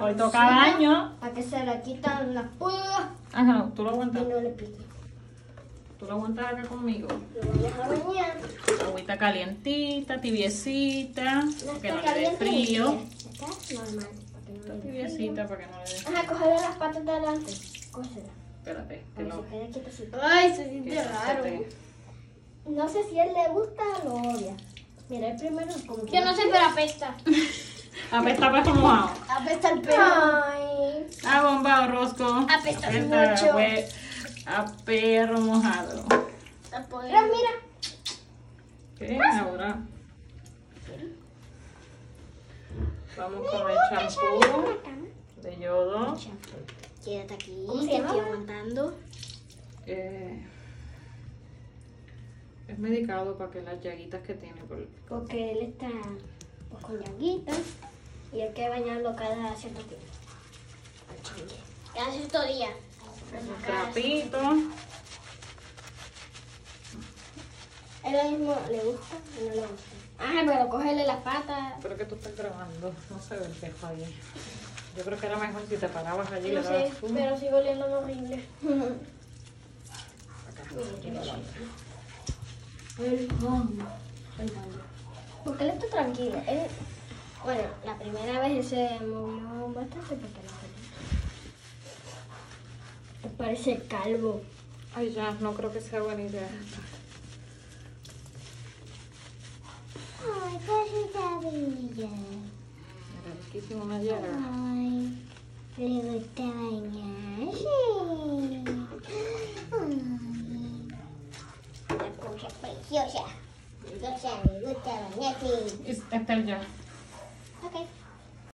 Hoy toca baño. Para que se le quitan las pulgas Ajá, tú lo y aguantas. no le pique. Tú lo aguantas acá conmigo. Lo vamos a bañar. Agüita calientita, tibiecita, No para que no le dé frío. Está normal. Para que no le dé frío. Tibiecita para que no le dé. Ajá, cógele las patas de adelante. Cógela. Espérate, que no. se. Ay, se siente se raro. te- No sé si a él le gusta o lo odia. Mira, el primero como que Yo no sé, pero apesta. Apesta peso mojado. Apesta el pelo. Ay. Ah, bomba o rosco. Apesta mucho. hue- A perro mojado. Mira, mira. ¿Qué? Ahora. Vamos con el champú de yodo. Quédate aquí, ¿Cómo se que estoy aguantando. Eh, es medicado para que las llaguitas que tiene por el Porque él está pues, con llaguitas y hay que bañarlo cada cierto tiempo. Cada cierto día. trapito. A él mismo le gusta y no le gusta. Ajá, pero cógele las patas. Pero que tú estás grabando, no se ve el espejo ahí. Yo creo que era mejor si te parabas allí y No le sé, dabas zoom. pero sigo oliendo horrible. El baño. El. Porque él está tranquilo. Él, bueno, la primera vez se movió bastante porque no. Parece calvo. Ay, ya, no creo que sea buena idea. Ay, qué maravilla. Era riquísimo una llaga. Ay, le gusta bañarse. Ay, la cosa preciosa. Preciosa, le gusta bañarse. Este es ya. Okay.